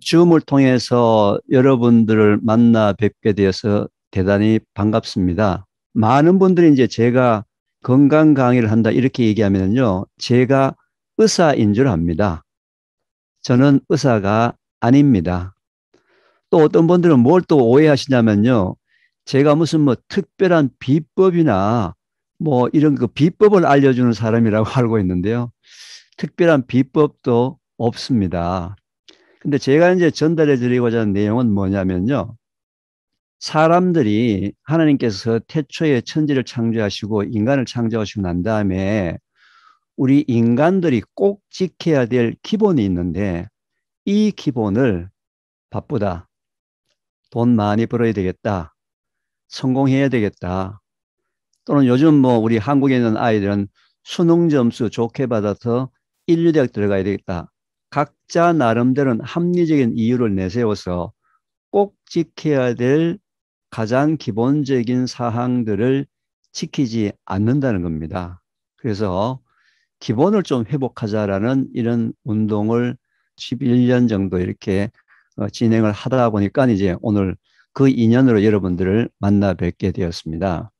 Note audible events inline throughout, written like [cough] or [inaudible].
줌을 통해서 여러분들을 만나 뵙게 되어서 대단히 반갑습니다. 많은 분들이 이제 제가 건강 강의를 한다 이렇게 얘기하면요. 제가 의사인 줄 압니다. 저는 의사가 아닙니다. 또 어떤 분들은 뭘 또 오해하시냐면요. 제가 무슨 뭐 특별한 비법이나 뭐 이런 그 비법을 알려주는 사람이라고 [laughs] 알고 있는데요. 특별한 비법도 없습니다. 근데 제가 이제 전달해 드리고자 하는 내용은 뭐냐면요. 사람들이 하나님께서 태초에 천지를 창조하시고 인간을 창조하시고 난 다음에 우리 인간들이 꼭 지켜야 될 기본이 있는데 이 기본을 바쁘다. 돈 많이 벌어야 되겠다. 성공해야 되겠다. 또는 요즘 뭐 우리 한국에 있는 아이들은 수능 점수 좋게 받아서 인류대학 들어가야 되겠다. 각자 나름대로는 합리적인 이유를 내세워서 꼭 지켜야 될 가장 기본적인 사항들을 지키지 않는다는 겁니다. 그래서 기본을 좀 회복하자라는 이런 운동을 11년 정도 이렇게 어, 진행을 하다 보니까 이제 오늘 그 인연으로 여러분들을 만나 뵙게 되었습니다.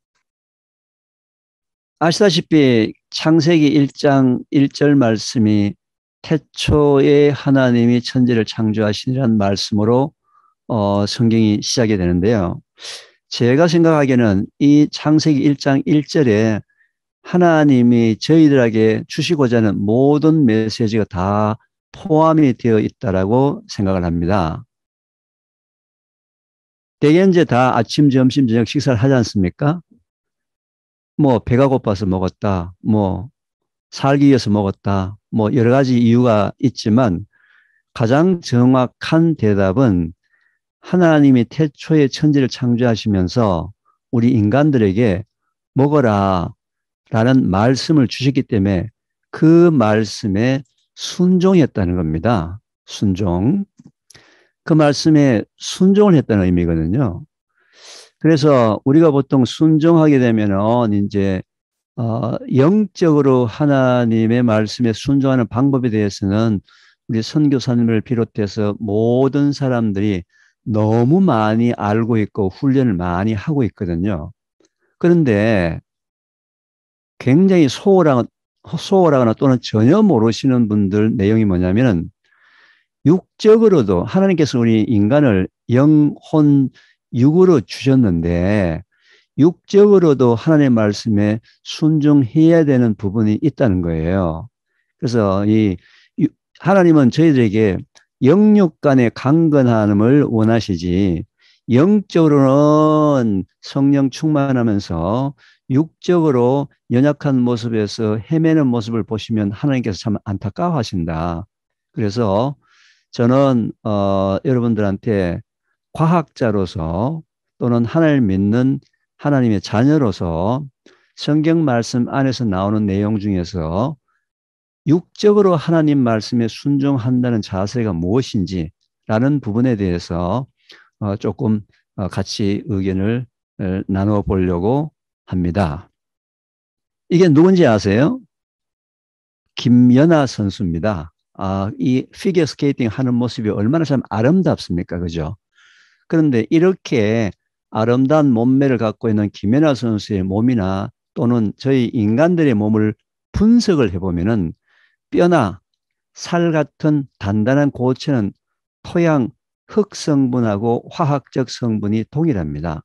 아시다시피 창세기 1장 1절 말씀이 태초에 하나님이 천지를 창조하시니란 말씀으로 어, 성경이 시작이 되는데요. 제가 생각하기에는 이 창세기 1장 1절에 하나님이 저희들에게 주시고자 하는 모든 메시지가 다 포함이 되어 있다라고 생각을 합니다. 대개 이제 다 아침, 점심, 저녁 식사를 하지 않습니까? 뭐 배가 고파서 먹었다. 뭐 살기 위해서 먹었다. 뭐 여러 가지 이유가 있지만 가장 정확한 대답은 하나님이 태초에 천지를 창조하시면서 우리 인간들에게 먹어라 라는 말씀을 주셨기 때문에 그 말씀에 순종했다는 겁니다. 순종. 그 말씀에 순종을 했다는 의미거든요. 그래서 우리가 보통 순종하게 되면은 이제 어, 영적으로 하나님의 말씀에 순종하는 방법에 대해서는 우리 선교사님을 비롯해서 모든 사람들이 너무 많이 알고 있고 훈련을 많이 하고 있거든요. 그런데 굉장히 소홀하거나, 소홀하거나 또는 전혀 모르시는 분들 내용이 뭐냐면은 육적으로도 하나님께서 우리 인간을 영혼 육으로 주셨는데 육적으로도 하나님의 말씀에 순종해야 되는 부분이 있다는 거예요. 그래서 이 하나님은 저희들에게 영육 간의 강건함을 원하시지 영적으로는 성령 충만하면서 육적으로 연약한 모습에서 헤매는 모습을 보시면 하나님께서 참 안타까워하신다. 그래서 저는 어, 여러분들한테 과학자로서 또는 하나님을 믿는 하나님의 자녀로서 성경 말씀 안에서 나오는 내용 중에서 육적으로 하나님 말씀에 순종한다는 자세가 무엇인지 라는 부분에 대해서 어, 조금 어, 같이 의견을 나누어 보려고 합니다. 이게 누군지 아세요? 김연아 선수입니다. 아, 이 피겨 스케이팅 하는 모습이 얼마나 참 아름답습니까? 그죠? 그런데 이렇게 아름다운 몸매를 갖고 있는 김연아 선수의 몸이나 또는 저희 인간들의 몸을 분석을 해보면은 뼈나 살 같은 단단한 고체는 토양, 흙 성분하고 화학적 성분이 동일합니다.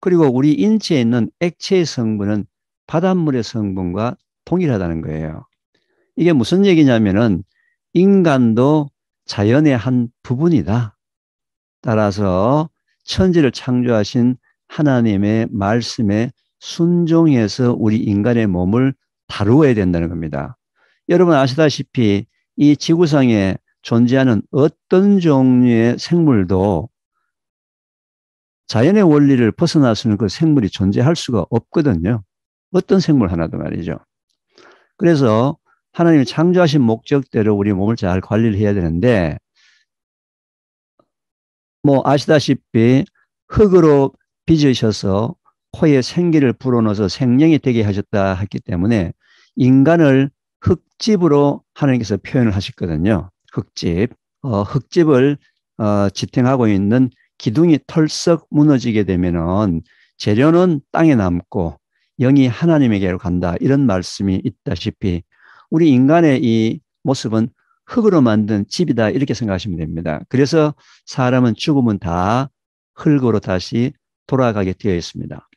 그리고 우리 인체에 있는 액체의 성분은 바닷물의 성분과 동일하다는 거예요. 이게 무슨 얘기냐면은 인간도 자연의 한 부분이다. 따라서 천지를 창조하신 하나님의 말씀에 순종해서 우리 인간의 몸을 다루어야 된다는 겁니다. 여러분 아시다시피 이 지구상에 존재하는 어떤 종류의 생물도 자연의 원리를 벗어나서는 그 생물이 존재할 수가 없거든요. 어떤 생물 하나도 말이죠. 그래서 하나님이 창조하신 목적대로 우리 몸을 잘 관리를 해야 되는데, 뭐 아시다시피 흙으로 빚으셔서 코에 생기를 불어넣어서 생명이 되게 하셨다 했기 때문에 인간을 흙집으로 하나님께서 표현을 하셨거든요. 흙집. 어, 흙집을 어, 지탱하고 있는 기둥이 털썩 무너지게 되면은 재료는 땅에 남고 영이 하나님에게로 간다. 이런 말씀이 있다시피 우리 인간의 이 모습은 흙으로 만든 집이다. 이렇게 생각하시면 됩니다. 그래서 사람은 죽으면 다 흙으로 다시 돌아가게 되어 있습니다.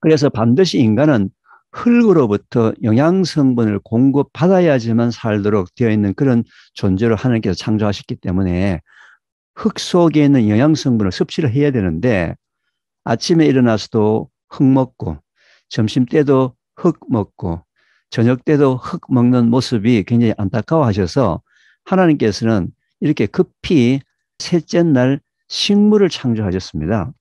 그래서 반드시 인간은 흙으로부터 영양 성분을 공급받아야지만 살도록 되어 있는 그런 존재로 하나님께서 창조하셨기 때문에 흙 속에 있는 영양 성분을 섭취를 해야 되는데 아침에 일어나서도 흙 먹고 점심 때도 흙 먹고 저녁 때도 흙 먹는 모습이 굉장히 안타까워 하셔서 하나님께서는 이렇게 급히 셋째 날 식물을 창조하셨습니다.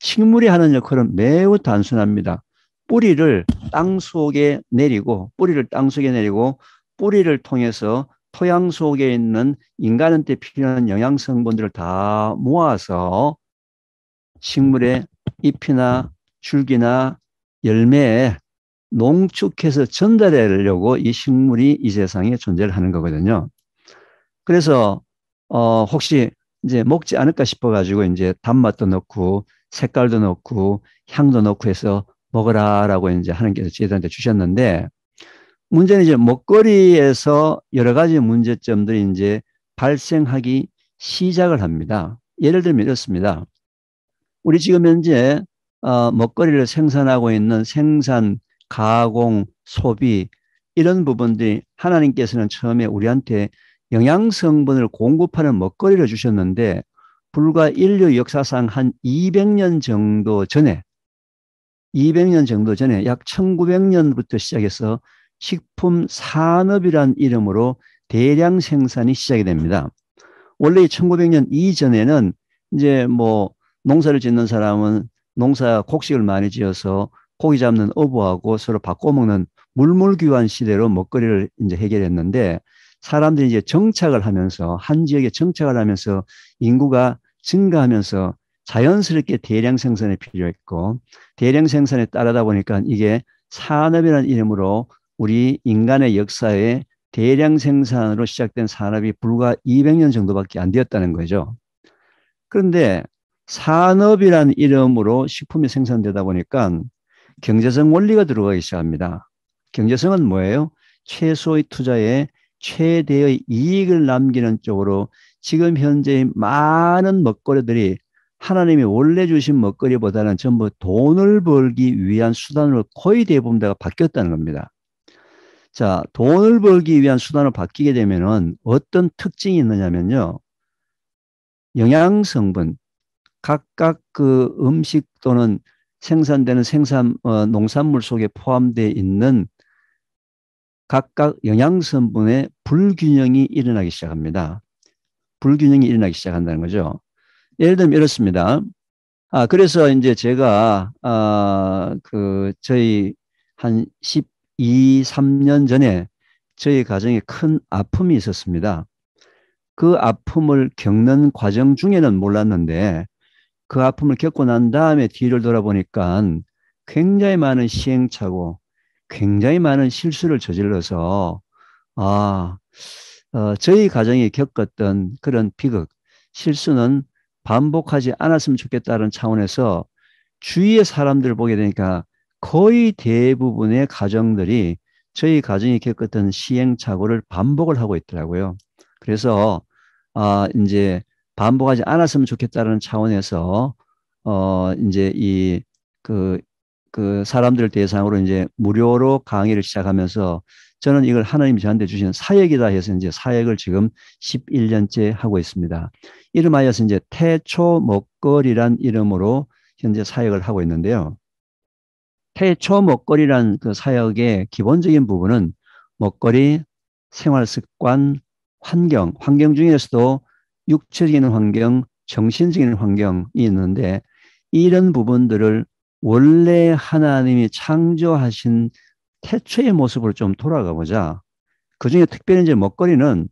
식물이 하는 역할은 매우 단순합니다. 뿌리를 땅 속에 내리고 뿌리를 땅 속에 내리고 뿌리를 통해서 토양 속에 있는 인간한테 필요한 영양 성분들을 다 모아서 식물의 잎이나 줄기나 열매에 농축해서 전달하려고 이 식물이 이 세상에 존재를 하는 거거든요. 그래서 어 혹시 이제 먹지 않을까 싶어 가지고 이제 단맛도 넣고 색깔도 넣고 향도 넣고 해서 먹어라라고 이제 하나님께서 제자한테 주셨는데 문제는 이제 먹거리에서 여러 가지 문제점들이 이제 발생하기 시작을 합니다. 예를 들면 이렇습니다. 우리 지금 현재 어, 먹거리를 생산하고 있는 생산, 가공, 소비 이런 부분들이 하나님께서는 처음에 우리한테 영양 성분을 공급하는 먹거리를 주셨는데 불과 인류 역사상 한 200년 정도 전에 200년 정도 전에 약 1900년부터 시작해서 식품 산업이란 이름으로 대량 생산이 시작이 됩니다. 원래 1900년 이전에는 이제 뭐 농사를 짓는 사람은 농사 곡식을 많이 지어서 고기 잡는 어부하고 서로 바꿔먹는 물물교환 시대로 먹거리를 이제 해결했는데 사람들이 이제 정착을 하면서 한 지역에 정착을 하면서 인구가 증가하면서 자연스럽게 대량 생산이 필요했고 대량 생산에 따르다 보니까 이게 산업이라는 이름으로 우리 인간의 역사에 대량 생산으로 시작된 산업이 불과 200년 정도밖에 안 되었다는 거죠. 그런데 산업이라는 이름으로 식품이 생산되다 보니까 경제성 원리가 들어가기 시작합니다. 경제성은 뭐예요? 최소의 투자에 최대의 이익을 남기는 쪽으로 지금 현재 많은 먹거리들이 하나님이 원래 주신 먹거리보다는 전부 돈을 벌기 위한 수단으로 거의 대부분 다가 바뀌었다는 겁니다. 자, 돈을 벌기 위한 수단으로 바뀌게 되면은 어떤 특징이 있느냐면요. 영양 성분, 각각 그 음식 또는 생산되는 생산 어, 농산물 속에 포함되어 있는 각각 영양 성분의 불균형이 일어나기 시작합니다. 불균형이 일어나기 시작한다는 거죠. 예를 들면 이렇습니다. 아, 그래서 이제 제가, 아, 그, 저희 한 12, 3년 전에 저희 가정에 큰 아픔이 있었습니다. 그 아픔을 겪는 과정 중에는 몰랐는데 그 아픔을 겪고 난 다음에 뒤를 돌아보니까 굉장히 많은 시행착오, 굉장히 많은 실수를 저질러서 아, 어, 저희 가정이 겪었던 그런 비극, 실수는 반복하지 않았으면 좋겠다는 차원에서 주위의 사람들을 보게 되니까 거의 대부분의 가정들이 저희 가정이 겪었던 시행착오를 반복을 하고 있더라고요. 그래서 아 이제 반복하지 않았으면 좋겠다는 차원에서 어 이제 이그그 사람들 대상으로 이제 무료로 강의를 시작하면서 저는 이걸 하나님이 저한테 주신 사역이다 해서 이제 사역을 지금 11년째 하고 있습니다. 이름하여서 이제 태초 먹거리란 이름으로 현재 사역을 하고 있는데요. 태초 먹거리란 그 사역의 기본적인 부분은 먹거리, 생활 습관, 환경, 환경 중에서도 육체적인 환경, 정신적인 환경이 있는데 이런 부분들을 원래 하나님이 창조하신 태초의 모습을 좀 돌아가 보자. 그 중에 특별히 이제 먹거리는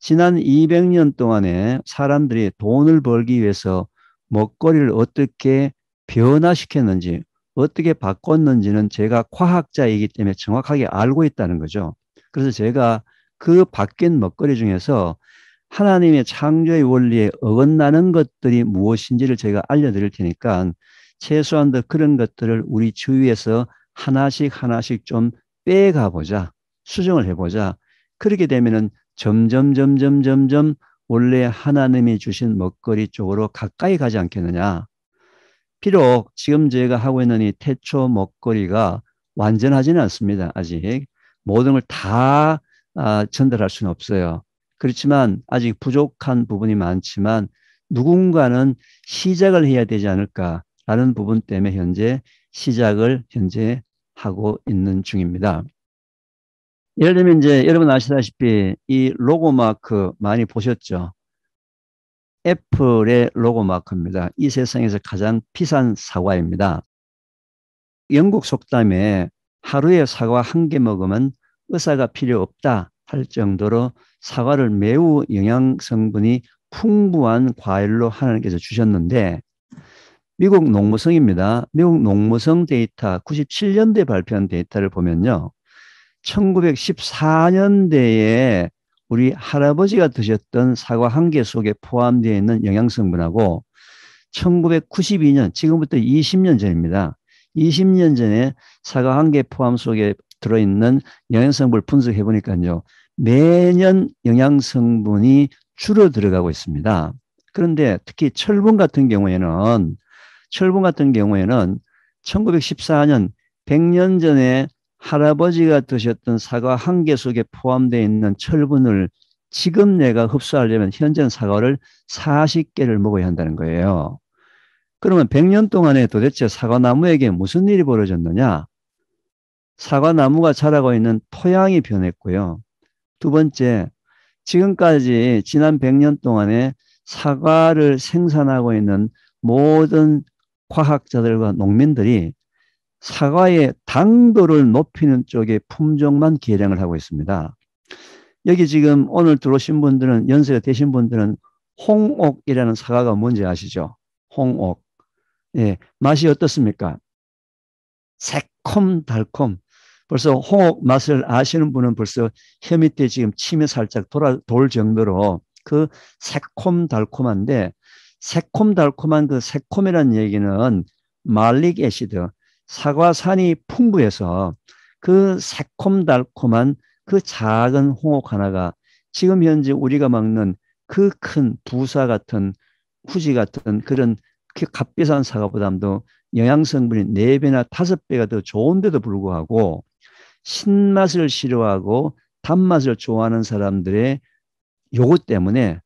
지난 200년 동안에 사람들이 돈을 벌기 위해서 먹거리를 어떻게 변화시켰는지, 어떻게 바꿨는지는 제가 과학자이기 때문에 정확하게 알고 있다는 거죠. 그래서 제가 그 바뀐 먹거리 중에서 하나님의 창조의 원리에 어긋나는 것들이 무엇인지를 제가 알려드릴 테니까 최소한 도 그런 것들을 우리 주위에서 하나씩 하나씩 좀 빼가 보자. 수정을 해보자. 그렇게 되면은 점점, 점점, 점점 원래 하나님이 주신 먹거리 쪽으로 가까이 가지 않겠느냐. 비록 지금 제가 하고 있는 이 태초 먹거리가 완전하지는 않습니다. 아직. 모든 걸다 아, 전달할 수는 없어요. 그렇지만 아직 부족한 부분이 많지만 누군가는 시작을 해야 되지 않을까라는 부분 때문에 현재 시작을 현재 하고 있는 중입니다. 예를 들면 이제 여러분 아시다시피 이 로고 마크 많이 보셨죠? 애플의 로고 마크입니다. 이 세상에서 가장 비싼 사과입니다. 영국 속담에 하루에 사과 한 개 먹으면 의사가 필요 없다 할 정도로 사과를 매우 영양 성분이 풍부한 과일로 하나님께서 주셨는데 미국 농무성입니다. 미국 농무성 데이터 97년도에 발표한 데이터를 보면요. 1914년대에 우리 할아버지가 드셨던 사과 한 개 속에 포함되어 있는 영양 성분하고 1992년, 지금부터 20년 전입니다. 20년 전에 사과 한 개 포함 속에 들어있는 영양성분을 분석해 보니까요. 매년 영양 성분이 줄어 들어가고 있습니다. 그런데 특히 철분 같은 경우에는 철분 같은 경우에는 1914년 100년 전에 할아버지가 드셨던 사과 한 개 속에 포함되어 있는 철분을 지금 내가 흡수하려면 현재는 사과를 40개를 먹어야 한다는 거예요. 그러면 100년 동안에 도대체 사과나무에게 무슨 일이 벌어졌느냐? 사과나무가 자라고 있는 토양이 변했고요. 두 번째, 지금까지 지난 100년 동안에 사과를 생산하고 있는 모든 과학자들과 농민들이 사과의 당도를 높이는 쪽에 품종만 개량을 하고 있습니다. 여기 지금 오늘 들어오신 분들은 연세가 되신 분들은 홍옥이라는 사과가 뭔지 아시죠? 홍옥. 예, 맛이 어떻습니까? 새콤 달콤. 벌써 홍옥 맛을 아시는 분은 벌써 혀 밑에 지금 침이 살짝 돌아, 돌 정도로 그 새콤 달콤한데 새콤 달콤한 그 새콤이라는 얘기는 말릭 애시드 사과산이 풍부해서 그 새콤달콤한 그 작은 홍옥 하나가 지금 현재 우리가 먹는 그 큰 부사 같은 후지 같은 그런 그 값비싼 사과보다도 영양 성분이 4배나 5배가 더 좋은데도 불구하고 신맛을 싫어하고 단맛을 좋아하는 사람들의 요것 때문에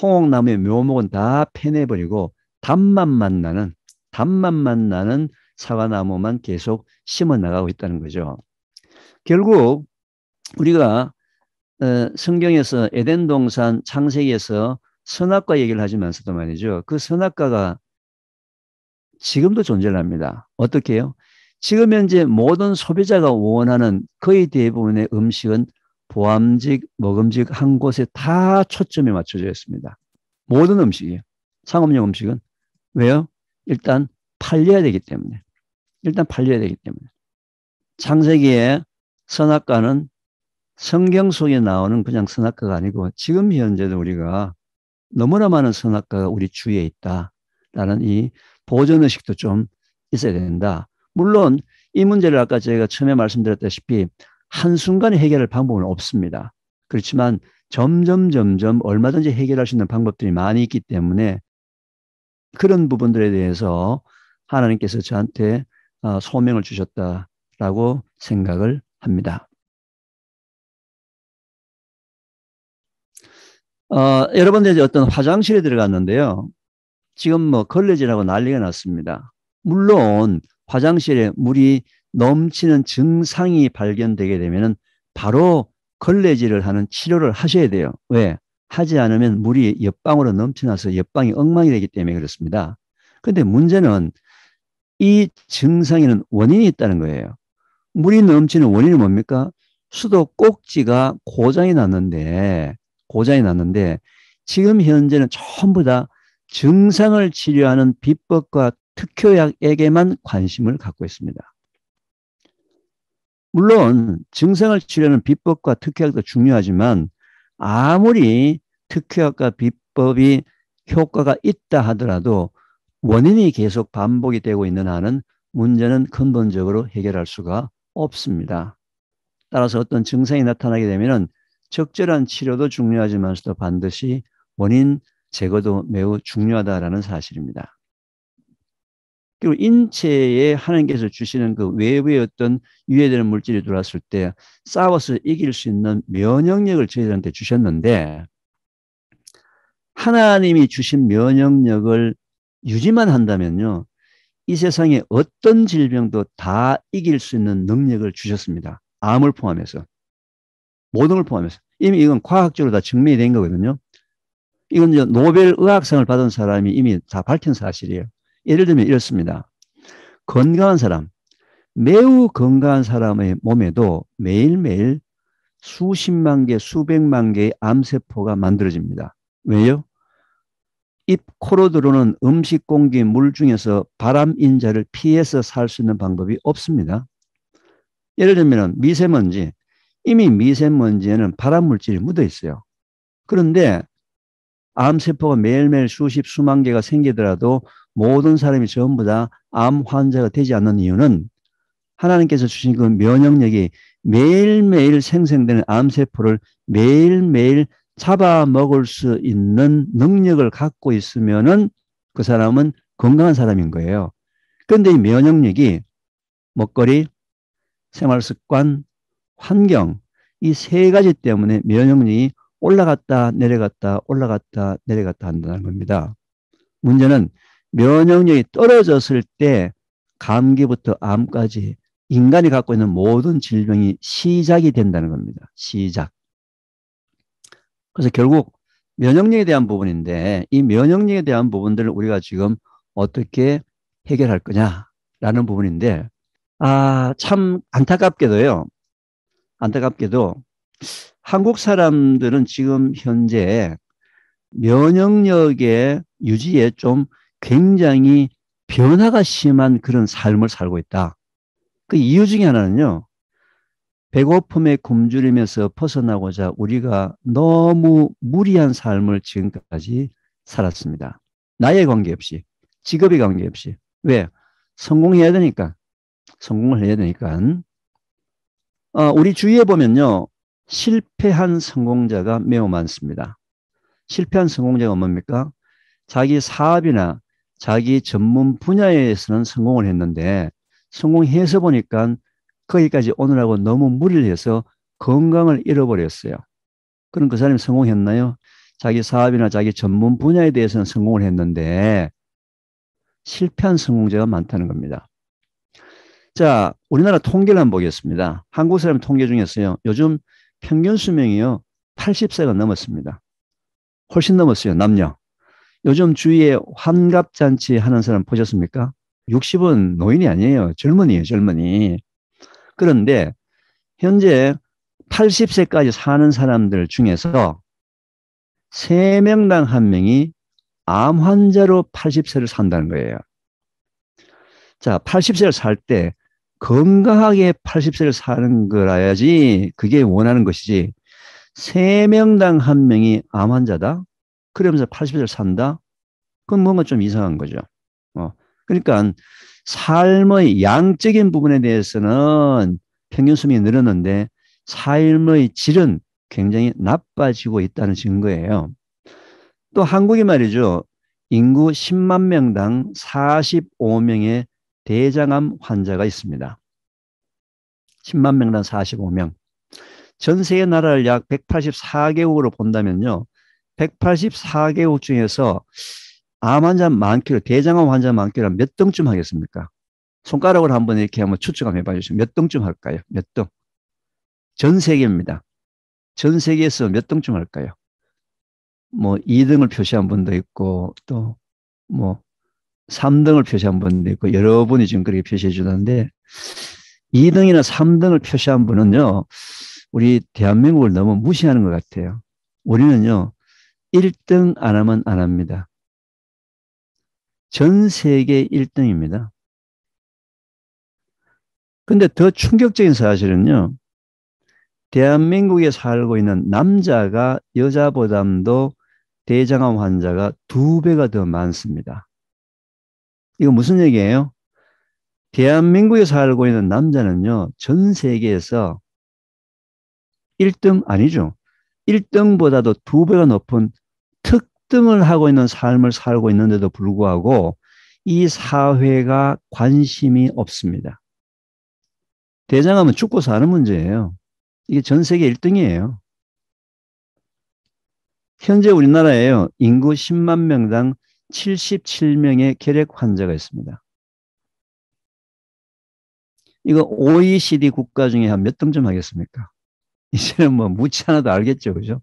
홍옥나무의 묘목은 다 패내버리고 단맛만 나는 단맛만 나는 사과나무만 계속 심어 나가고 있다는 거죠. 결국 우리가 어, 성경에서 에덴 동산 창세기에서 선악과 얘기를 하지만서도 말이죠. 그 선악과가 지금도 존재를 합니다. 어떻게 해요? 지금 현재 모든 소비자가 원하는 거의 대부분의 음식은 보암직, 먹음직 한 곳에 다 초점이 맞춰져 있습니다. 모든 음식이에요. 상업용 음식은. 왜요? 일단 팔려야 되기 때문에. 일단 팔려야 되기 때문에. 창세기에 선악과는 성경 속에 나오는 그냥 선악과가 아니고 지금 현재도 우리가 너무나 많은 선악과가 우리 주위에 있다라는 이 보존의식도 좀 있어야 된다. 물론 이 문제를 아까 제가 처음에 말씀드렸다시피 한순간에 해결할 방법은 없습니다. 그렇지만 점점 점점 얼마든지 해결할 수 있는 방법들이 많이 있기 때문에 그런 부분들에 대해서 하나님께서 저한테 어, 소명을 주셨다라고 생각을 합니다. 어, 여러분들 어떤 화장실에 들어갔는데요. 지금 뭐 걸레질하고 난리가 났습니다. 물론 화장실에 물이 넘치는 증상이 발견되게 되면 바로 걸레질을 하는 치료를 하셔야 돼요. 왜? 하지 않으면 물이 옆방으로 넘쳐나서 옆방이 엉망이 되기 때문에 그렇습니다. 근데 문제는 이 증상에는 원인이 있다는 거예요. 물이 넘치는 원인이 뭡니까? 수도 꼭지가 고장이 났는데, 고장이 났는데, 지금 현재는 전부 다 증상을 치료하는 비법과 특효약에게만 관심을 갖고 있습니다. 물론 증상을 치료하는 비법과 특효약도 중요하지만 아무리 특효약과 비법이 효과가 있다 하더라도 원인이 계속 반복이 되고 있는 한은 문제는 근본적으로 해결할 수가 없습니다. 따라서 어떤 증상이 나타나게 되면 적절한 치료도 중요하지만서도 반드시 원인 제거도 매우 중요하다라는 사실입니다. 그리고 인체에 하나님께서 주시는 그 외부의 어떤 유해되는 물질이 들어왔을 때 싸워서 이길 수 있는 면역력을 저희들한테 주셨는데 하나님이 주신 면역력을 유지만 한다면요. 이 세상에 어떤 질병도 다 이길 수 있는 능력을 주셨습니다. 암을 포함해서. 모든 걸 포함해서. 이미 이건 과학적으로 다 증명이 된 거거든요. 이건 이제 노벨 의학상을 받은 사람이 이미 다 밝힌 사실이에요. 예를 들면 이렇습니다. 건강한 사람, 매우 건강한 사람의 몸에도 매일매일 수십만 개, 수백만 개의 암세포가 만들어집니다. 왜요? 입, 코로 들어오는 음식, 공기, 물 중에서 발암 인자를 피해서 살 수 있는 방법이 없습니다. 예를 들면 미세먼지, 이미 미세먼지에는 발암 물질이 묻어 있어요. 그런데 암세포가 매일매일 수십, 수만 개가 생기더라도 모든 사람이 전부 다 암 환자가 되지 않는 이유는 하나님께서 주신 그 면역력이 매일매일 생성되는 암세포를 매일매일 잡아먹을 수 있는 능력을 갖고 있으면은 그 사람은 건강한 사람인 거예요. 그런데 이 면역력이 먹거리, 생활 습관, 환경 이 세 가지 때문에 면역력이 올라갔다 내려갔다 올라갔다 내려갔다 한다는 겁니다. 문제는 면역력이 떨어졌을 때 감기부터 암까지 인간이 갖고 있는 모든 질병이 시작이 된다는 겁니다. 시작. 그래서 결국 면역력에 대한 부분인데 이 면역력에 대한 부분들을 우리가 지금 어떻게 해결할 거냐라는 부분인데 아 참 안타깝게도요. 안타깝게도 한국 사람들은 지금 현재 면역력의 유지에 좀 굉장히 변화가 심한 그런 삶을 살고 있다. 그 이유 중에 하나는요. 배고픔에 굶주리면서 벗어나고자 우리가 너무 무리한 삶을 지금까지 살았습니다. 나의 관계없이, 직업의 관계없이. 왜? 성공해야 되니까. 성공을 해야 되니까. 어, 우리 주위에 보면요. 실패한 성공자가 매우 많습니다. 실패한 성공자가 뭡니까? 자기 사업이나 자기 전문 분야에서는 성공을 했는데 성공해서 보니까 거기까지 오느라고 너무 무리를 해서 건강을 잃어버렸어요. 그럼 그 사람이 성공했나요? 자기 사업이나 자기 전문 분야에 대해서는 성공을 했는데 실패한 성공자가 많다는 겁니다. 자, 우리나라 통계를 한번 보겠습니다. 한국 사람 통계 중에서요. 요즘 평균 수명이요. 80세가 넘었습니다. 훨씬 넘었어요. 남녀. 요즘 주위에 환갑잔치 하는 사람 보셨습니까? 60은 노인이 아니에요. 젊은이에요. 젊은이. 그런데 현재 80세까지 사는 사람들 중에서 3명당 1명이 암 환자로 80세를 산다는 거예요. 자, 80세를 살 때 건강하게 80세를 사는 거라야지 그게 원하는 것이지 3명당 1명이 암 환자다? 그러면서 80세를 산다? 그건 뭔가 좀 이상한 거죠. 어. 그러니까 삶의 양적인 부분에 대해서는 평균 수명이 늘었는데 삶의 질은 굉장히 나빠지고 있다는 증거예요. 또 한국이 말이죠. 인구 10만 명당 45명의 대장암 환자가 있습니다. 10만 명당 45명. 전 세계 나라를 약 184개국으로 본다면요. 184개국 중에서 암 환자 많기로 대장암 환자 많기로 몇 등쯤 하겠습니까? 손가락으로 한번 이렇게 한번 추측 한번 해봐 주시면 몇 등쯤 할까요? 몇 등? 전 세계입니다. 전 세계에서 몇 등쯤 할까요? 뭐 2등을 표시한 분도 있고 또 뭐 3등을 표시한 분도 있고 여러분이 지금 그렇게 표시해 주는데 2등이나 3등을 표시한 분은요 우리 대한민국을 너무 무시하는 것 같아요. 우리는요 1등 안 하면 안 합니다. 전 세계 1등입니다. 근데 더 충격적인 사실은요. 대한민국에 살고 있는 남자가 여자보담도 대장암 환자가 두 배가 더 많습니다. 이거 무슨 얘기예요? 대한민국에 살고 있는 남자는요, 전 세계에서 1등 아니죠. 1등보다도 두 배가 높은 특등을 하고 있는 삶을 살고 있는데도 불구하고 이 사회가 관심이 없습니다. 대장암은 죽고 사는 문제예요. 이게 전 세계 1등이에요. 현재 우리나라에요. 인구 10만 명당 77명의 결핵 환자가 있습니다. 이거 OECD 국가 중에 한 몇 등쯤 하겠습니까? [laughs] 이제는 뭐 묻지 않아도 알겠죠. 그죠?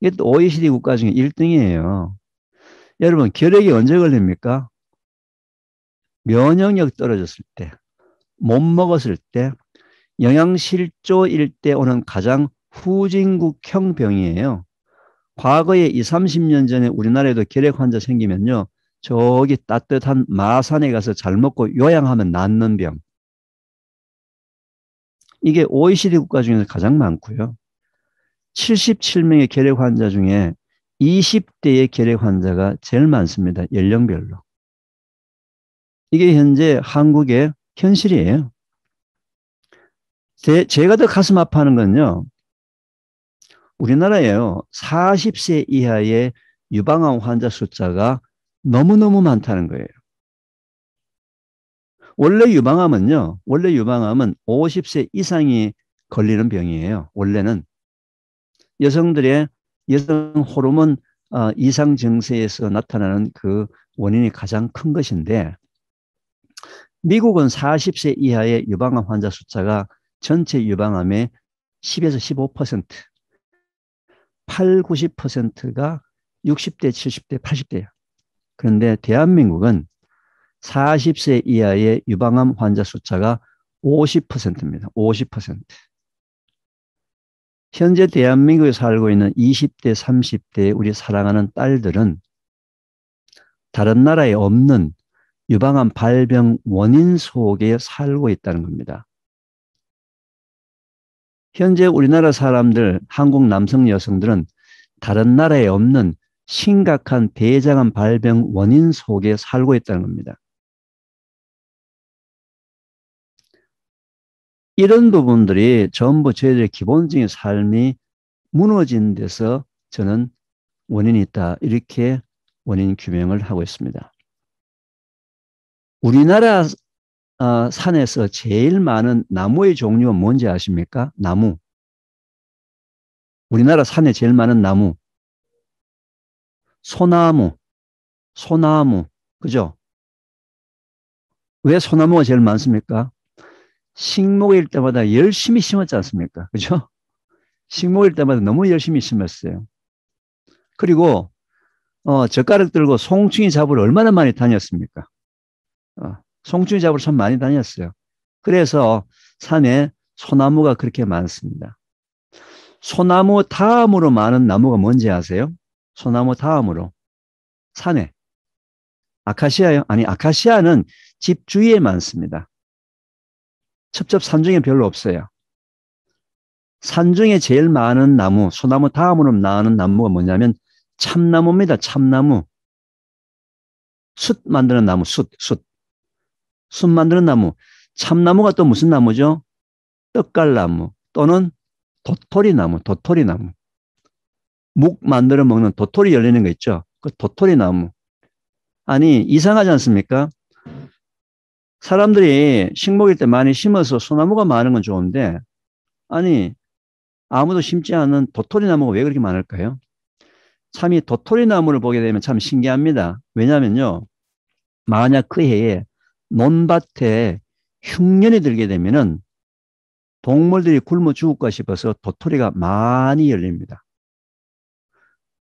이게 또 OECD 국가 중에 1등이에요. 여러분, 결핵이 언제 걸립니까? 면역력 떨어졌을 때, 못 먹었을 때, 영양실조일 때 오는 가장 후진국형 병이에요. 과거에 20, 30년 전에 우리나라에도 결핵 환자 생기면요. 저기 따뜻한 마산에 가서 잘 먹고 요양하면 낫는 병. 이게 OECD 국가 중에서 가장 많고요. 77명의 결핵 환자 중에 20대의 결핵 환자가 제일 많습니다. 연령별로. 이게 현재 한국의 현실이에요. 제, 제가 더 가슴 아파하는 건요. 우리나라에요. 40세 이하의 유방암 환자 숫자가 너무너무 많다는 거예요. 원래 유방암은요. 원래 유방암은 50세 이상이 걸리는 병이에요. 원래는 여성들의 여성 호르몬 어, 이상 증세에서 나타나는 그 원인이 가장 큰 것인데 미국은 40세 이하의 유방암 환자 숫자가 전체 유방암의 10에서 15%, 8, 90%가 60대, 70대, 80대야. 그런데 대한민국은 40세 이하의 유방암 환자 숫자가 50%입니다. 50%. 현재 대한민국에 살고 있는 20대, 30대 우리 사랑하는 딸들은 다른 나라에 없는 유방암 발병 원인 속에 살고 있다는 겁니다. 현재 우리나라 사람들, 한국 남성 여성들은 다른 나라에 없는 심각한 대장암 발병 원인 속에 살고 있다는 겁니다. 이런 부분들이 전부 저희들의 기본적인 삶이 무너진 데서 저는 원인이 있다. 이렇게 원인 규명을 하고 있습니다. 우리나라 어, 산에서 제일 많은 나무의 종류가 뭔지 아십니까? 나무. 우리나라 산에 제일 많은 나무. 소나무. 소나무. 그죠? 왜 소나무가 제일 많습니까? 식목일 때마다 열심히 심었지 않습니까? 그죠? 식목일 때마다 너무 열심히 심었어요. 그리고 어, 젓가락 들고 송충이 잡으러 얼마나 많이 다녔습니까? 어, 송충이 잡으러 참 많이 다녔어요. 그래서 산에 소나무가 그렇게 많습니다. 소나무 다음으로 많은 나무가 뭔지 아세요? 소나무 다음으로 산에 아카시아요? 아니 아카시아는 집 주위에 많습니다. 첩첩 산 중에 별로 없어요. 산 중에 제일 많은 나무, 소나무 다음으로 나는 나무가 뭐냐면 참나무입니다. 참나무. 숯 만드는 나무, 숯, 숯. 숯 만드는 나무. 참나무가 또 무슨 나무죠? 떡갈나무 또는 도토리나무, 도토리나무. 묵 만들어 먹는 도토리 열리는 거 있죠? 그 도토리나무. 아니, 이상하지 않습니까? 사람들이 식목일 때 많이 심어서 소나무가 많은 건 좋은데, 아니, 아무도 심지 않은 도토리 나무가 왜 그렇게 많을까요? 참 이 도토리 나무를 보게 되면 참 신기합니다. 왜냐면요, 만약 그 해에 논밭에 흉년이 들게 되면은 동물들이 굶어 죽을까 싶어서 도토리가 많이 열립니다.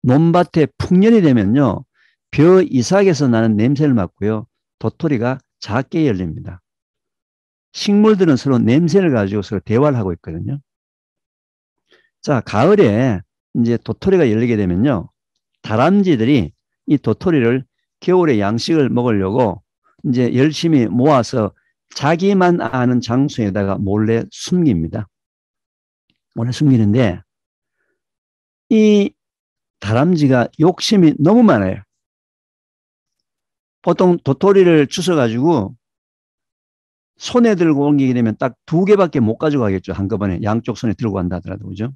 논밭에 풍년이 되면요, 벼 이삭에서 나는 냄새를 맡고요, 도토리가 작게 열립니다. 식물들은 서로 냄새를 가지고 서로 대화를 하고 있거든요. 자, 가을에 이제 도토리가 열리게 되면요. 다람쥐들이 이 도토리를 겨울에 양식을 먹으려고 이제 열심히 모아서 자기만 아는 장소에다가 몰래 숨깁니다. 몰래 숨기는데 이 다람쥐가 욕심이 너무 많아요. 보통 도토리를 주워가지고 손에 들고 옮기게 되면 딱 두 개밖에 못 가져가겠죠. 한꺼번에 양쪽 손에 들고 간다 하더라도 그죠?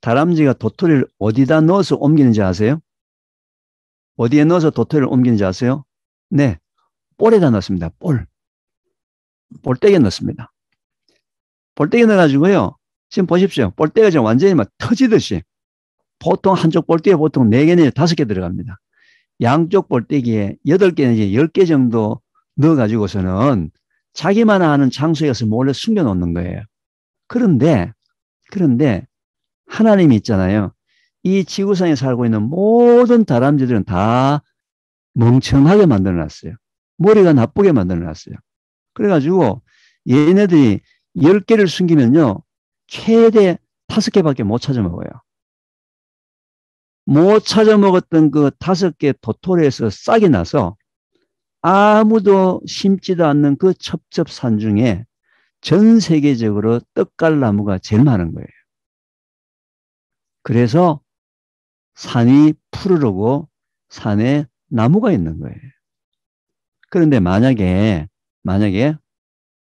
다람쥐가 도토리를 어디다 넣어서 옮기는지 아세요? 어디에 넣어서 도토리를 옮기는지 아세요? 네. 볼에다 넣습니다. 볼. 볼대기에 넣습니다. 볼대기에 넣어가지고요. 지금 보십시오. 볼대가 지금 완전히 막 터지듯이 보통 한쪽 볼대기에 보통 4개 내지 5개 들어갑니다. 양쪽 볼대기에 8개 내지 10개 정도 넣어가지고서는 자기만 아는 장소에 가서 몰래 숨겨놓는 거예요. 그런데, 그런데 하나님이 있잖아요. 이 지구상에 살고 있는 모든 다람쥐들은 다 멍청하게 만들어 놨어요. 머리가 나쁘게 만들어 놨어요. 그래가지고 얘네들이 10개를 숨기면요. 최대 5개밖에 못 찾아 먹어요. 못 찾아 먹었던 그 5개 도토리에서 싹이 나서 아무도 심지도 않는 그 첩첩산 중에 전 세계적으로 떡갈나무가 제일 많은 거예요. 그래서 산이 푸르르고 산에 나무가 있는 거예요. 그런데 만약에, 만약에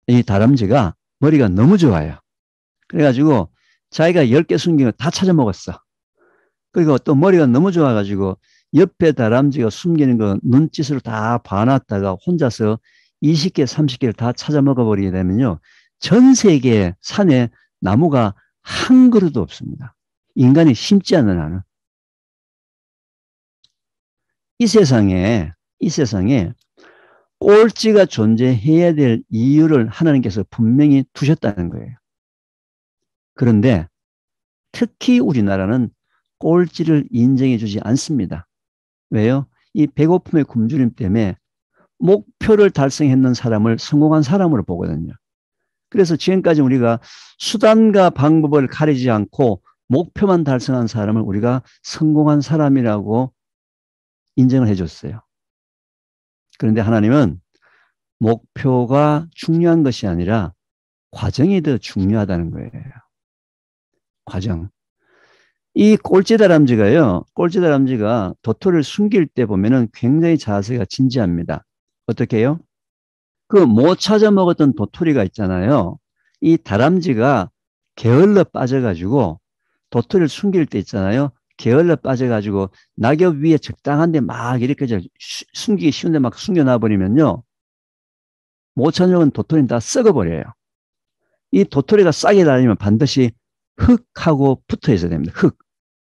이 다람쥐가 머리가 너무 좋아요. 그래가지고 자기가 10개 숨긴 거 다 찾아 먹었어. 그리고 또 머리가 너무 좋아가지고 옆에 다람쥐가 숨기는 거 눈짓으로 다 봐놨다가 혼자서 20개, 30개를 다 찾아 먹어버리게 되면요. 전 세계 산에 나무가 한 그루도 없습니다. 인간이 심지 않는 한은. 이 세상에, 이 세상에 꼴찌가 존재해야 될 이유를 하나님께서 분명히 두셨다는 거예요. 그런데 특히 우리나라는 꼴찌를 인정해 주지 않습니다. 왜요? 이 배고픔의 굶주림 때문에 목표를 달성했는 사람을 성공한 사람으로 보거든요. 그래서 지금까지 우리가 수단과 방법을 가리지 않고 목표만 달성한 사람을 우리가 성공한 사람이라고 인정을 해줬어요. 그런데 하나님은 목표가 중요한 것이 아니라 과정이 더 중요하다는 거예요. 과정. 이 꼴찌다람쥐가요, 꼴찌다람쥐가 도토리를 숨길 때 보면은 굉장히 자세가 진지합니다. 어떻게 해요? 그 못 찾아 먹었던 도토리가 있잖아요. 이 다람쥐가 게을러 빠져가지고 도토리를 숨길 때 있잖아요. 게을러 빠져가지고 낙엽 위에 적당한데 막 이렇게 숨기기 쉬운데 막 숨겨놔버리면요. 못 찾아 먹은 도토리는 다 썩어버려요. 이 도토리가 싹이 달리면 반드시 흙하고 붙어 있어야 됩니다. 흙.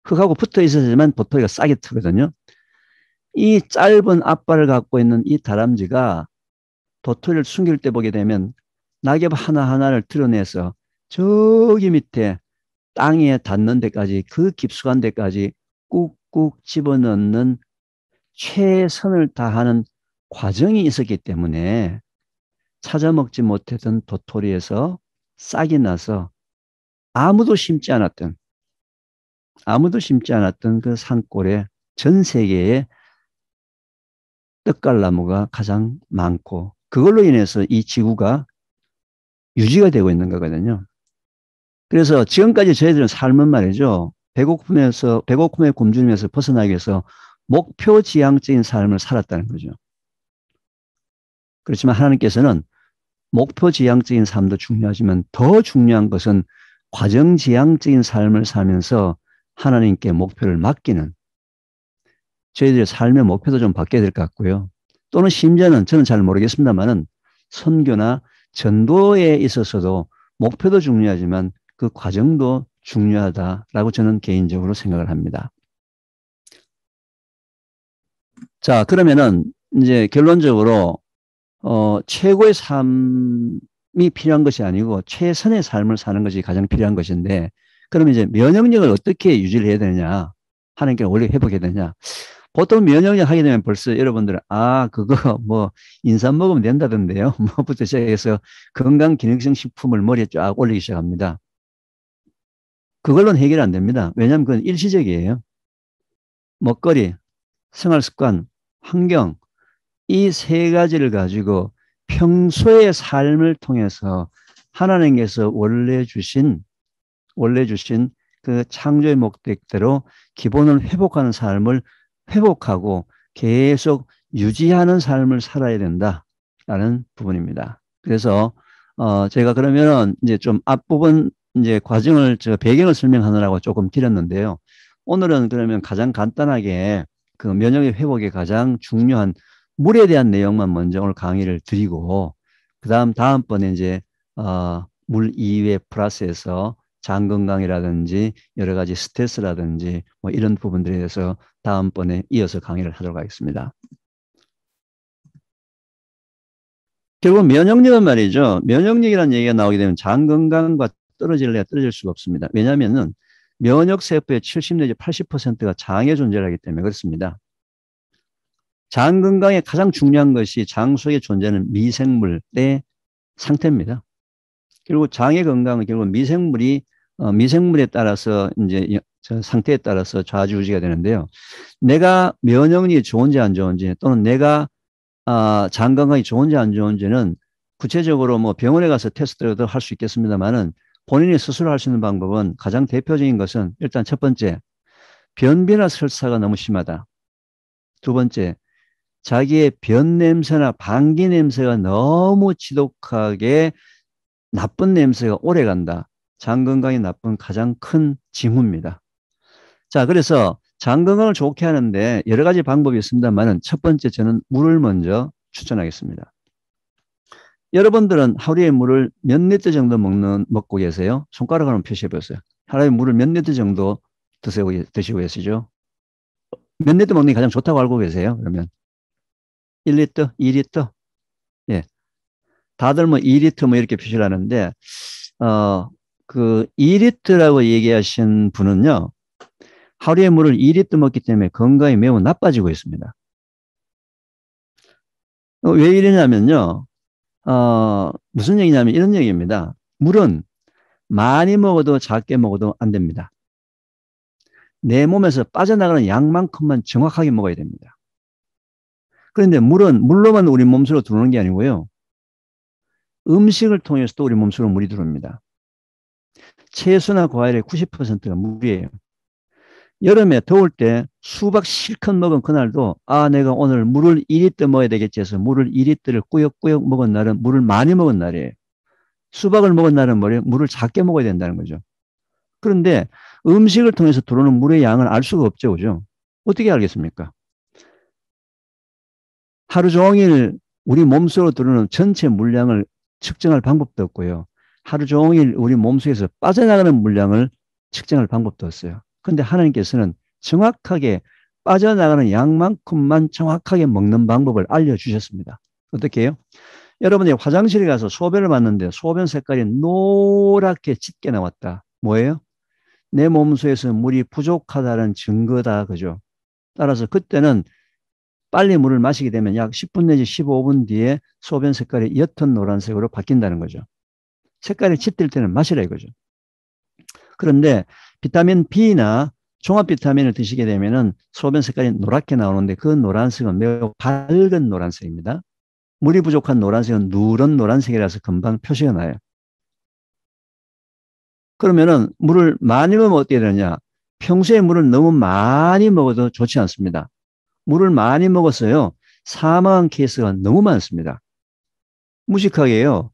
흙하고 붙어 있어야지만 도토리가 싸게 트거든요. 이 짧은 앞발을 갖고 있는 이 다람쥐가 도토리를 숨길 때 보게 되면 낙엽 하나하나를 드러내서 저기 밑에 땅에 닿는 데까지 그 깊숙한 데까지 꾹꾹 집어넣는 최선을 다하는 과정이 있었기 때문에 찾아 먹지 못했던 도토리에서 싹이 나서 아무도 심지 않았던 아무도 심지 않았던 그 산골에 전 세계에 떡갈나무가 가장 많고 그걸로 인해서 이 지구가 유지가 되고 있는 거거든요. 그래서 지금까지 저희들은 삶은 말이죠. 배고픔에서, 배고픔의 굶주림에서 벗어나기 위해서 목표 지향적인 삶을 살았다는 거죠. 그렇지만 하나님께서는 목표 지향적인 삶도 중요하지만 더 중요한 것은 과정 지향적인 삶을 살면서 하나님께 목표를 맡기는 저희들의 삶의 목표도 좀 바뀌어야 될 것 같고요. 또는 심지어는 저는 잘 모르겠습니다만은 선교나 전도에 있어서도 목표도 중요하지만 그 과정도 중요하다라고 저는 개인적으로 생각을 합니다. 자, 그러면은 이제 결론적으로 어, 최고의 삶이 필요한 것이 아니고 최선의 삶을 사는 것이 가장 필요한 것인데 그러면 이제 면역력을 어떻게 유지를 해야 되느냐 하는 게 원래 회복해야 되냐. 보통 면역력 하게 되면 벌써 여러분들 아 그거 [laughs] 뭐 인삼 먹으면 된다던데요. [laughs] 뭐부터 시작해서 건강 기능성 식품을 머리에 쫙 올리기 시작합니다. 그걸로는 해결 안 됩니다. 왜냐하면 그건 일시적이에요. 먹거리, 생활 습관, 환경 이 세 가지를 가지고 평소의 삶을 통해서 하나님께서 원래 주신 원래 주신 그 창조의 목적대로 기본을 회복하는 삶을 회복하고 계속 유지하는 삶을 살아야 된다라는 부분입니다. 그래서 어 제가 그러면은 이제 좀 앞부분 이제 과정을 저 배경을 설명하느라고 조금 길었는데요. 오늘은 그러면 가장 간단하게 그 면역의 회복에 가장 중요한 물에 대한 내용만 먼저 오늘 강의를 드리고 그다음 다음번에 이제 어 물 이외 플러스해서 장 건강이라든지 여러 가지 스트레스라든지 뭐 이런 부분들에 대해서 다음번에 이어서 강의를 하도록 하겠습니다. 결국 면역력은 말이죠. 면역력이라는 얘기가 나오게 되면 장 건강과 떨어질래야 떨어질 수가 없습니다. 왜냐하면은 면역 세포의 70 내지 80%가 장에 존재하기 때문에 그렇습니다. 장 건강에 가장 중요한 것이 장 속에 존재하는 미생물의 상태입니다. 그리고 장의 건강은 결국 미생물이 어, 미생물에 따라서 이제 상태에 따라서 좌지우지가 되는데요. 내가 면역력이 좋은지 안 좋은지 또는 내가 아, 장 건강이 좋은지 안 좋은지는 구체적으로 뭐 병원에 가서 테스트도 할 수 있겠습니다만은 본인이 스스로 할 수 있는 방법은 가장 대표적인 것은 일단 첫 번째, 변비나 설사가 너무 심하다. 두 번째, 자기의 변 냄새나 방귀 냄새가 너무 지독하게 나쁜 냄새가 오래 간다. 장 건강이 나쁜 가장 큰 징후입니다. 자, 그래서 장 건강을 좋게 하는데 여러 가지 방법이 있습니다만은 첫 번째 저는 물을 먼저 추천하겠습니다. 여러분들은 하루에 물을 몇 리터 정도 먹는, 먹고 계세요? 손가락 으로 한번 표시해 보세요. 하루에 물을 몇 리터 정도 드세요, 드시고 계시죠? 몇 리터 먹는 게 가장 좋다고 알고 계세요? 그러면 1리터, 2리터? 예. 다들 뭐 2리터 뭐 이렇게 표시를 하는데, 어, 그 2리터라고 얘기하신 분은요, 하루에 물을 2리터 먹기 때문에 건강이 매우 나빠지고 있습니다. 어, 왜 이러냐면요, 어, 무슨 얘기냐면 이런 얘기입니다. 물은 많이 먹어도 작게 먹어도 안 됩니다. 내 몸에서 빠져나가는 양만큼만 정확하게 먹어야 됩니다. 그런데 물은 물로만 우리 몸속으로 들어오는 게 아니고요. 음식을 통해서도 우리 몸속으로 물이 들어옵니다. 채소나 과일의 90%가 물이에요. 여름에 더울 때 수박 실컷 먹은 그날도 아 내가 오늘 물을 2리터 먹어야 되겠지 해서 물을 2리터를 꾸역꾸역 먹은 날은 물을 많이 먹은 날이에요. 수박을 먹은 날은 뭐래요? 물을 작게 먹어야 된다는 거죠. 그런데 음식을 통해서 들어오는 물의 양을 알 수가 없죠. 그죠? 어떻게 알겠습니까? 하루 종일 우리 몸속으로 들어오는 전체 물량을 측정할 방법도 없고요. 하루 종일 우리 몸속에서 빠져나가는 물량을 측정할 방법도 없어요. 근데 하나님께서는 정확하게 빠져나가는 양만큼만 정확하게 먹는 방법을 알려주셨습니다. 어떻게 해요? 여러분이 화장실에 가서 소변을 봤는데 소변 색깔이 노랗게 짙게 나왔다. 뭐예요? 내 몸속에서 물이 부족하다는 증거다. 그죠? 따라서 그때는 빨리 물을 마시게 되면 약 10분 내지 15분 뒤에 소변 색깔이 옅은 노란색으로 바뀐다는 거죠. 색깔이 짙을 때는 마시라 이거죠. 그런데 비타민 B나 종합 비타민을 드시게 되면은 소변 색깔이 노랗게 나오는데 그 노란색은 매우 밝은 노란색입니다. 물이 부족한 노란색은 누런 노란색이라서 금방 표시가 나요. 그러면은 물을 많이 먹으면 어떻게 되느냐? 평소에 물을 너무 많이 먹어도 좋지 않습니다. 물을 많이 먹었어요. 사망한 케이스가 너무 많습니다. 무식하게요.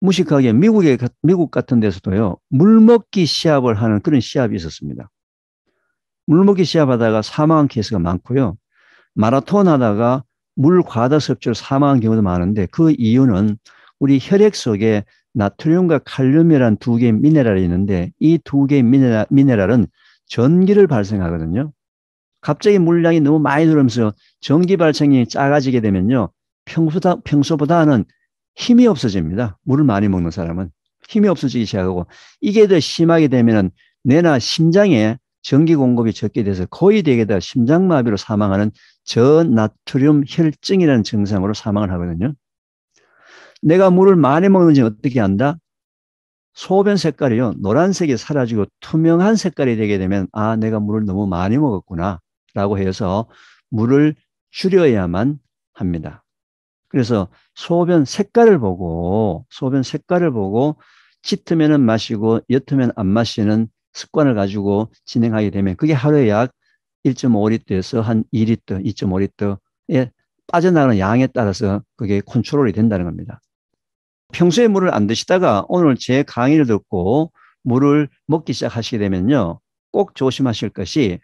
무식하게 미국에 미국 같은 데서도요 물먹기 시합을 하는 그런 시합이 있었습니다. 물먹기 시합하다가 사망한 케이스가 많고요. 마라톤 하다가 물 과다 섭취로 사망한 경우도 많은데 그 이유는 우리 혈액 속에 나트륨과 칼륨이라는 두 개의 미네랄이 있는데 이 두 개의 미네랄, 미네랄은 전기를 발생하거든요. 갑자기 물량이 너무 많이 들어오면서 전기 발생이 작아지게 되면요. 평소다, 평소보다는 힘이 없어집니다. 물을 많이 먹는 사람은 힘이 없어지기 시작하고 이게 더 심하게 되면은 뇌나 심장에 전기 공급이 적게 돼서 거의 대개 다 심장마비로 사망하는 저나트륨 혈증이라는 증상으로 사망을 하거든요. 내가 물을 많이 먹는지 어떻게 안다? 소변 색깔이요. 노란색이 사라지고 투명한 색깔이 되게 되면 아, 내가 물을 너무 많이 먹었구나 라고 해서 물을 줄여야만 합니다. 그래서 소변 색깔을 보고 소변 색깔을 보고 짙으면 마시고 옅으면 안 마시는 습관을 가지고 진행하게 되면 그게 하루에 약 1.5리터에서 한 2리터, 2.5리터에 빠져나가는 양에 따라서 그게 컨트롤이 된다는 겁니다. 평소에 물을 안 드시다가 오늘 제 강의를 듣고 물을 먹기 시작하시게 되면요. 꼭 조심하실 것이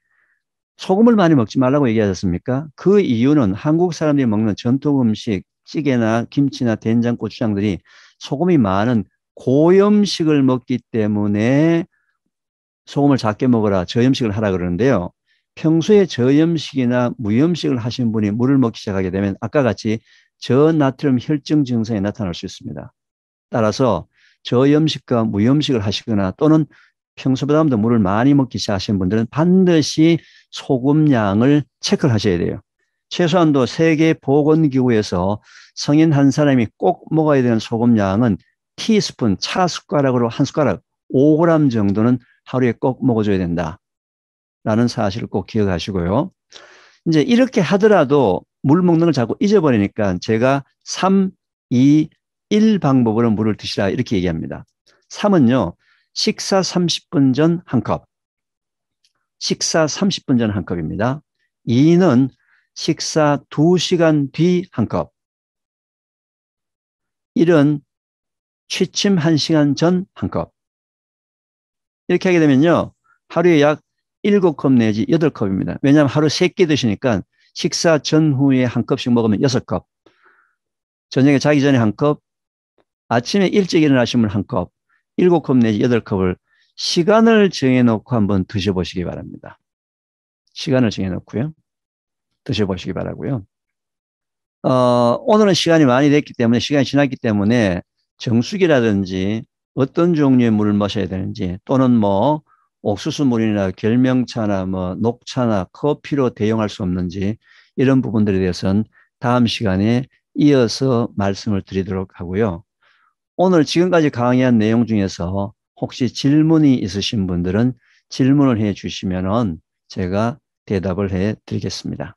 소금을 많이 먹지 말라고 얘기하셨습니까? 그 이유는 한국 사람들이 먹는 전통 음식, 찌개나 김치나 된장, 고추장들이 소금이 많은 고염식을 먹기 때문에 소금을 작게 먹어라, 저염식을 하라 그러는데요. 평소에 저염식이나 무염식을 하신 분이 물을 먹기 시작하게 되면 아까 같이 저나트륨 혈증 증상이 나타날 수 있습니다. 따라서 저염식과 무염식을 하시거나 또는 평소보다 물을 많이 먹기 시작하신 분들은 반드시 소금량을 체크를 하셔야 돼요. 최소한도 세계 보건기구에서 성인 한 사람이 꼭 먹어야 되는 소금량은 티스푼, 차 숟가락으로 한 숟가락 5g 정도는 하루에 꼭 먹어줘야 된다. 라는 사실을 꼭 기억하시고요. 이제 이렇게 하더라도 물 먹는 걸 자꾸 잊어버리니까 제가 3, 2, 1 방법으로 물을 드시라 이렇게 얘기합니다. 3은요, 식사 30분 전 한 컵. 식사 30분 전 한 컵입니다. 2는 식사 2시간 뒤 한 컵. 1은 취침 1시간 전 한 컵. 이렇게 하게 되면요. 하루에 약 7컵 내지 8컵입니다. 왜냐하면 하루 3끼 드시니까 식사 전후에 한 컵씩 먹으면 6컵. 저녁에 자기 전에 한 컵, 아침에 일찍 일어나시면 한 컵, 7컵 내지 8컵을 시간을 정해놓고 한번 드셔보시기 바랍니다. 시간을 정해놓고요. 드셔보시기 바라고요. 어, 오늘은 시간이 많이 됐기 때문에 시간이 지났기 때문에 정수기라든지 어떤 종류의 물을 마셔야 되는지 또는 뭐 옥수수물이나 결명차나 뭐 녹차나 커피로 대용할 수 없는지 이런 부분들에 대해서는 다음 시간에 이어서 말씀을 드리도록 하고요. 오늘 지금까지 강의한 내용 중에서 혹시 질문이 있으신 분들은 질문을 해 주시면 제가 대답을 해 드리겠습니다.